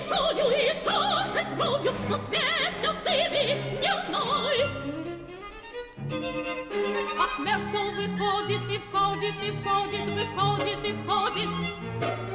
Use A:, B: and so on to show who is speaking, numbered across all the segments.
A: рисую и шаркой кровью соцветия зыби дневной. А смерть выходит и входит, и входит, выходит и входит.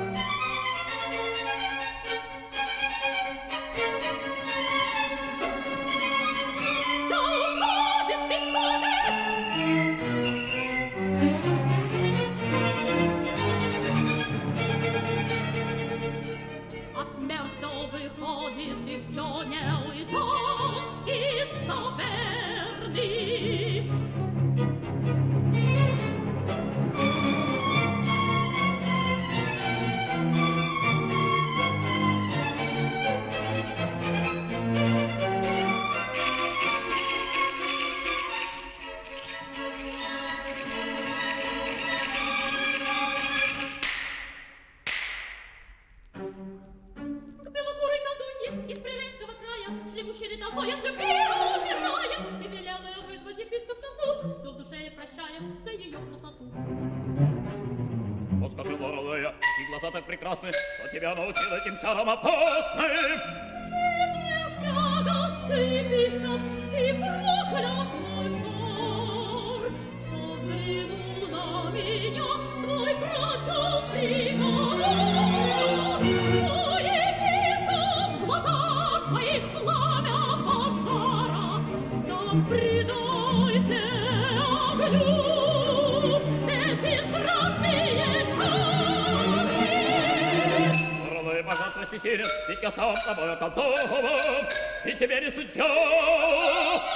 B: я сам тобою околдован, и тебе не судья.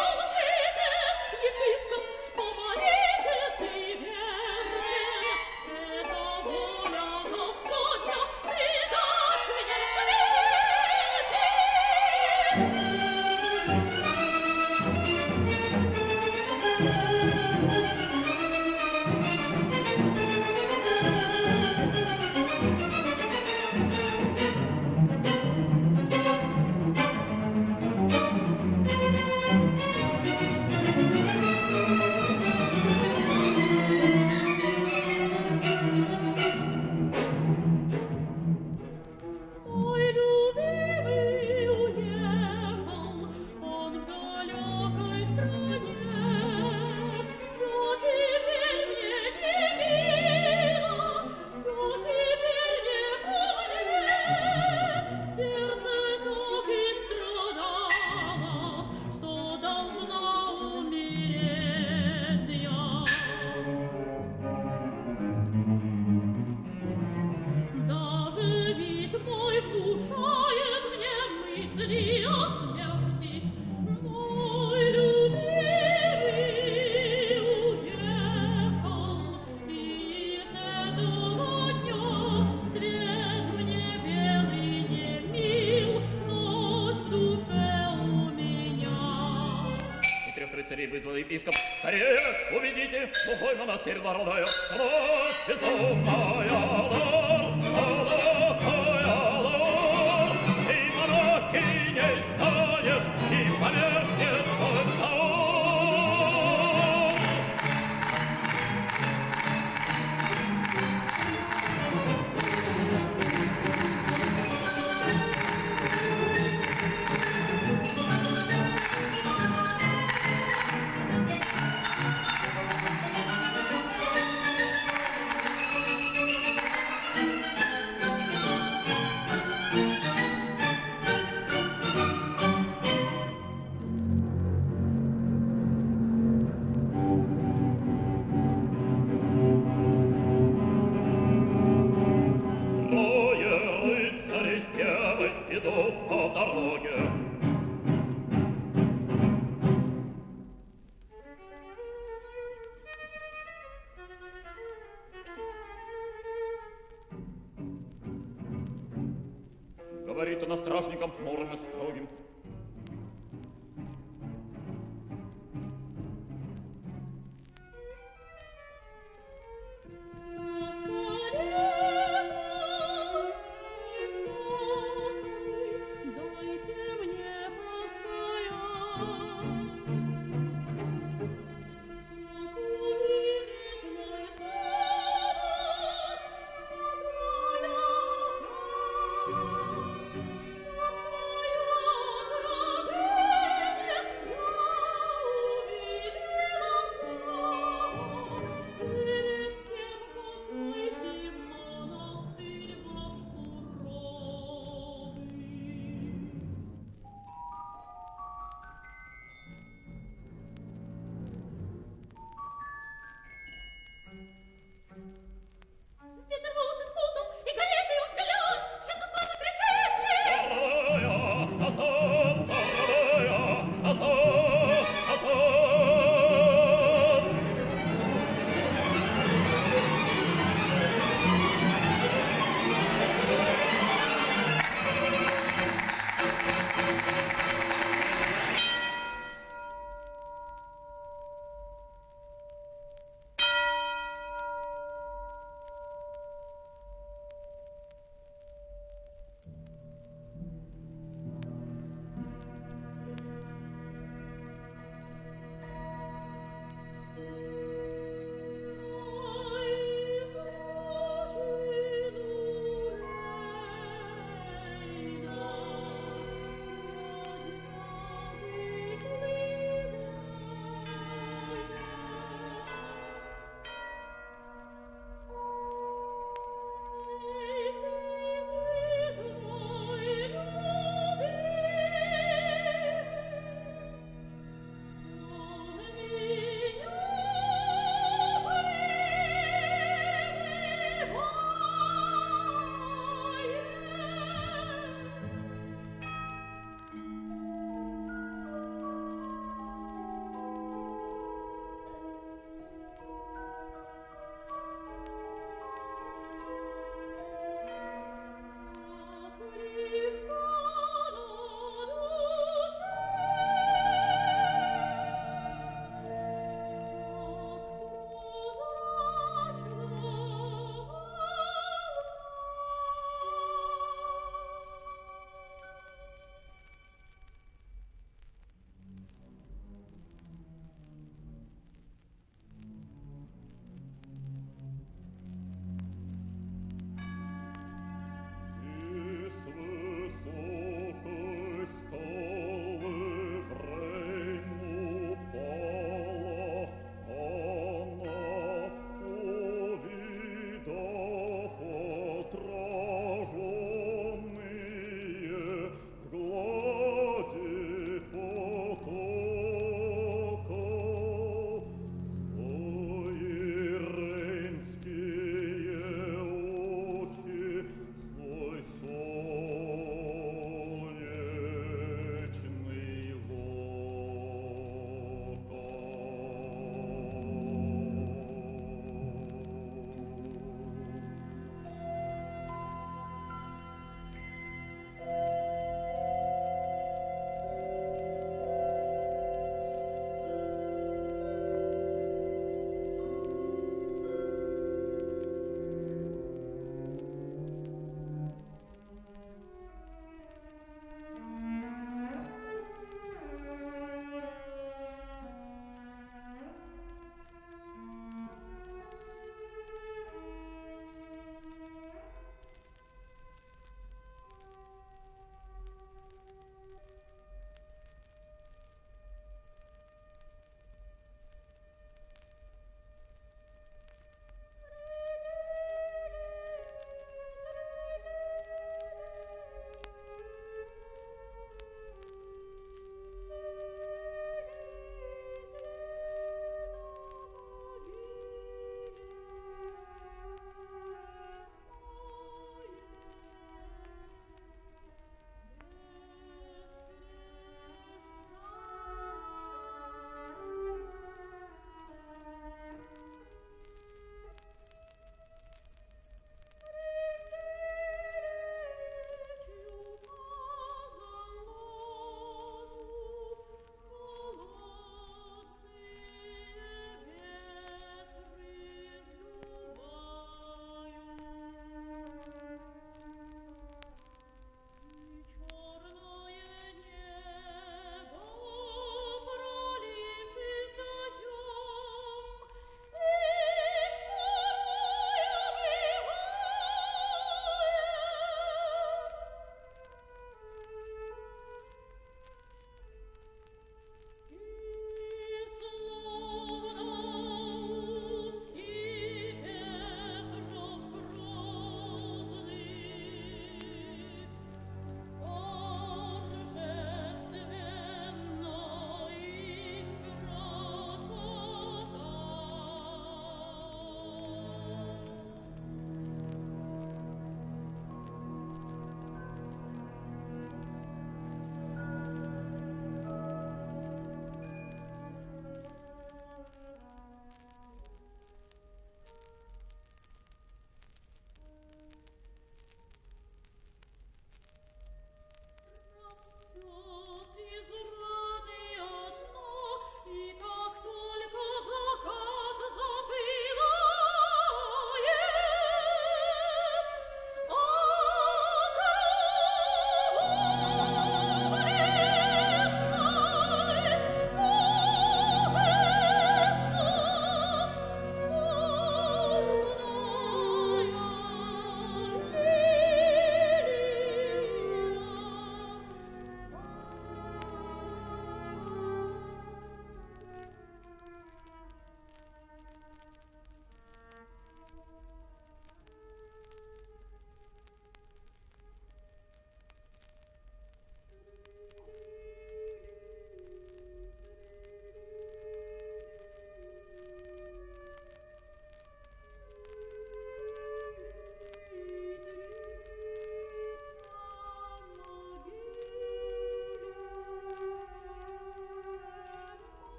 A: 捨てるだろうだよ。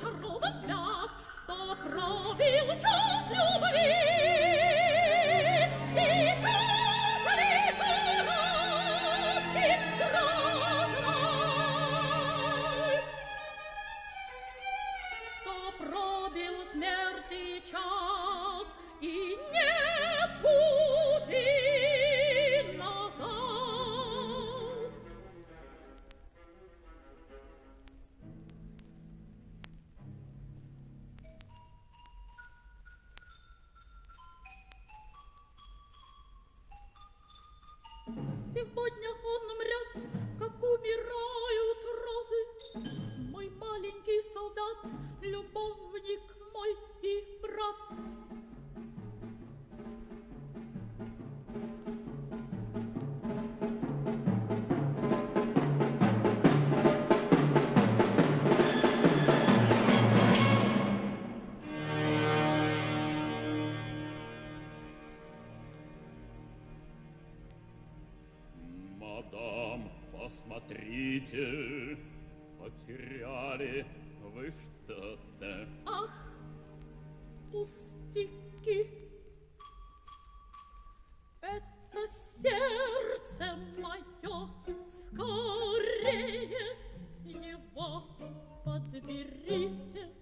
A: Чарова взгляд, попробил
B: час любви. Потеряли вы что-то.
A: Ах, пустяки. Это сердце мое скорее его подберите.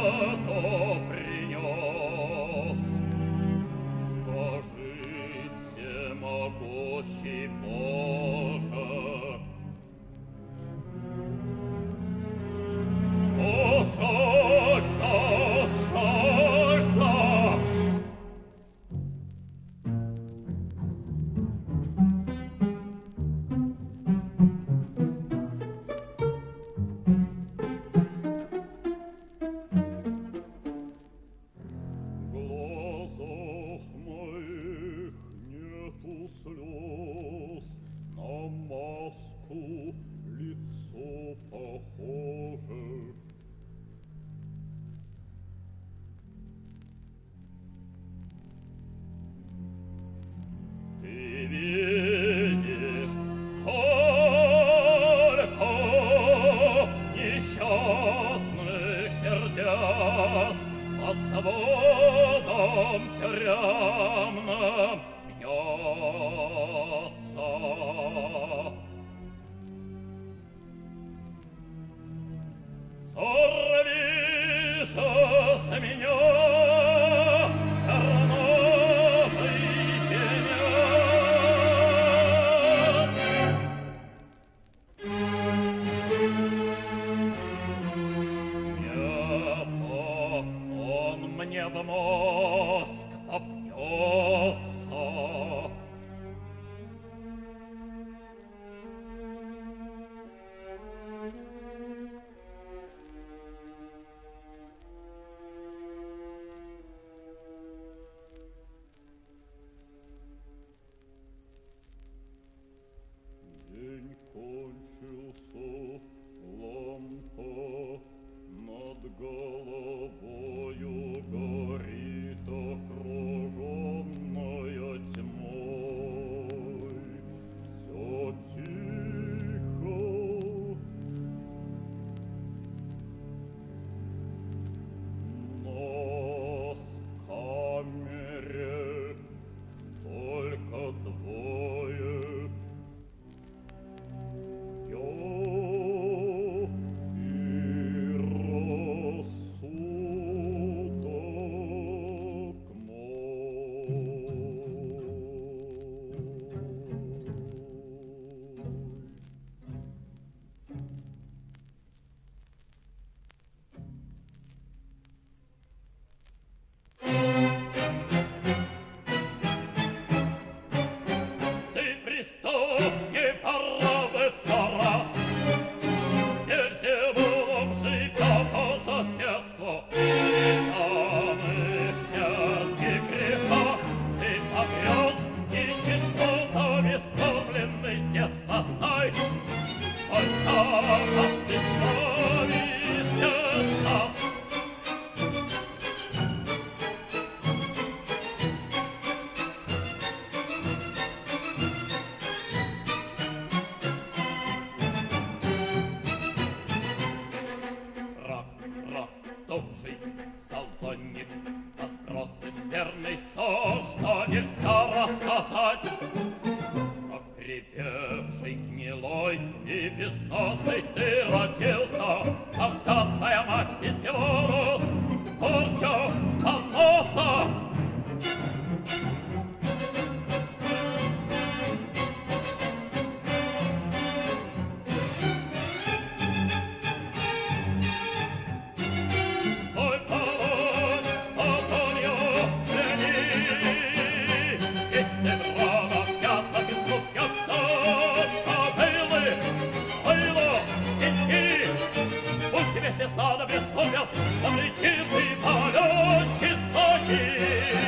A: stato ti.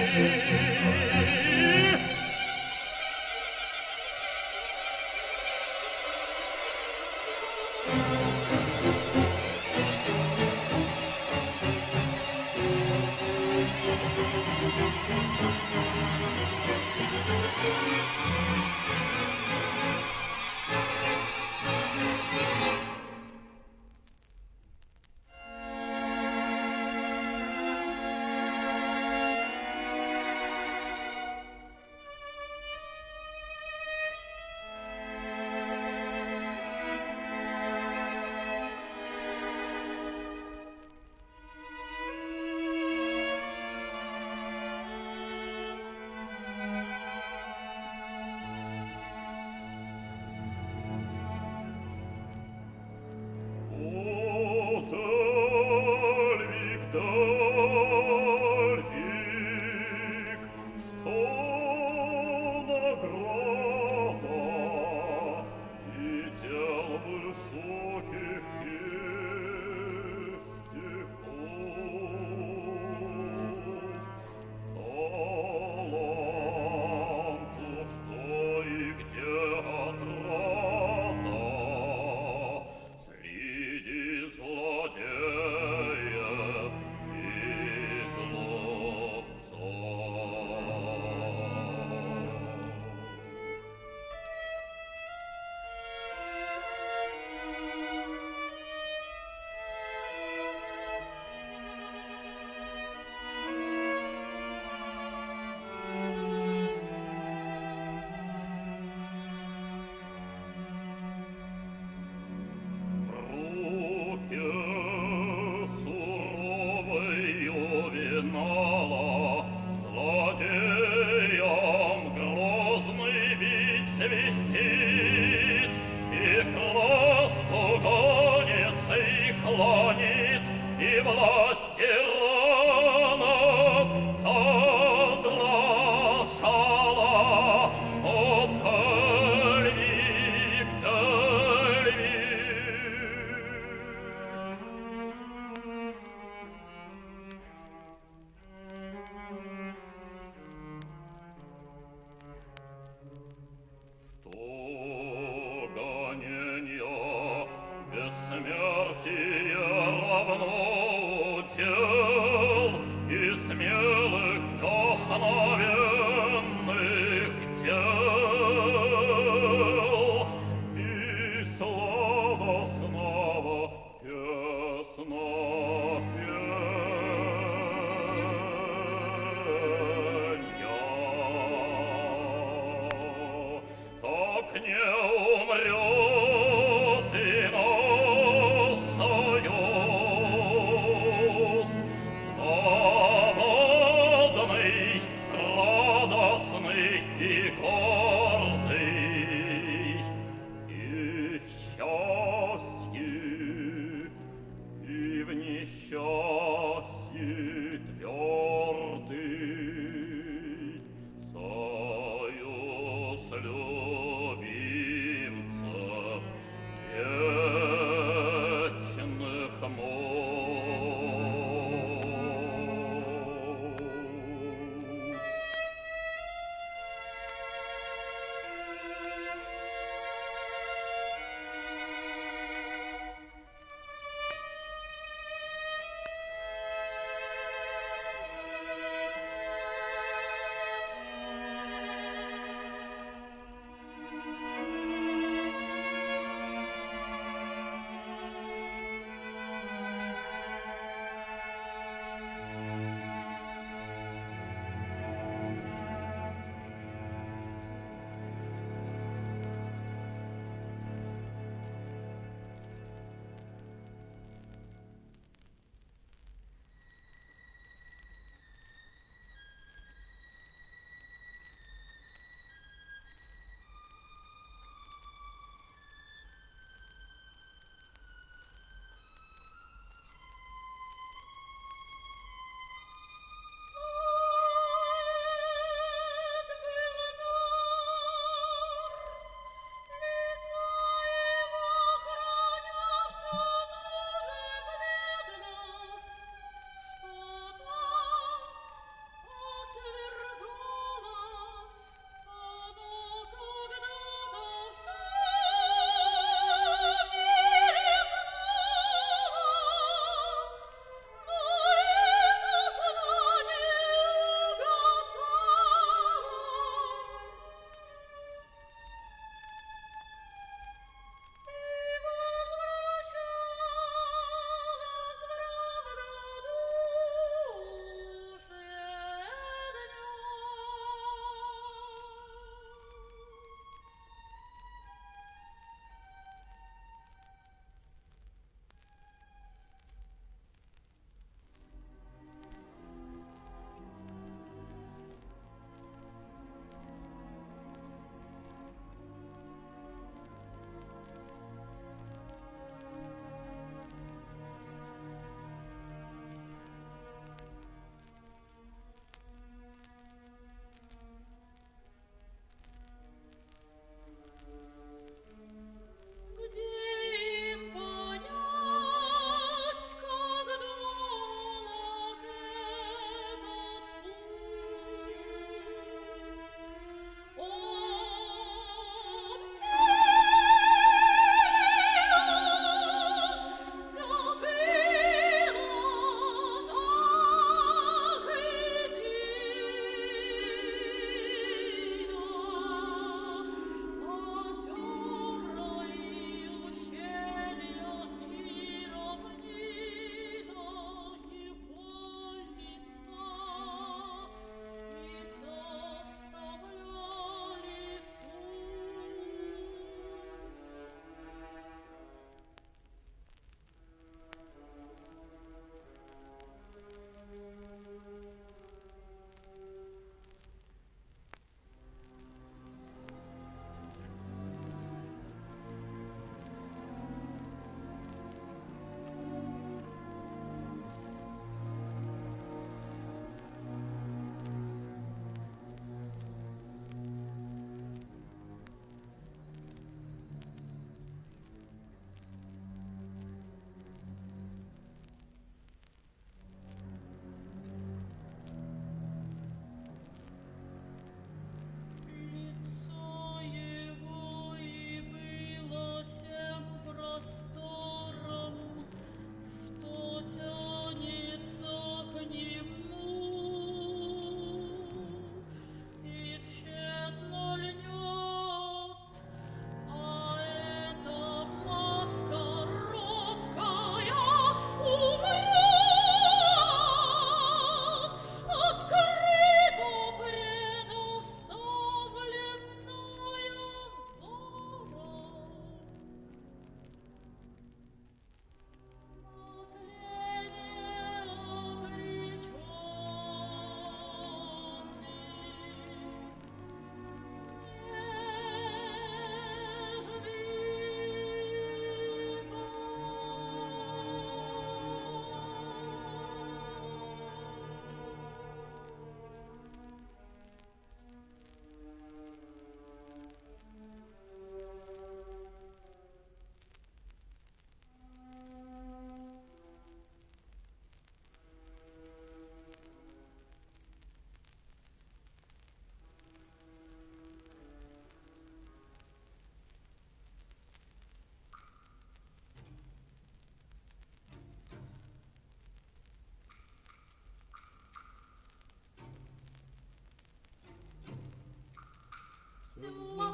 A: Ooh.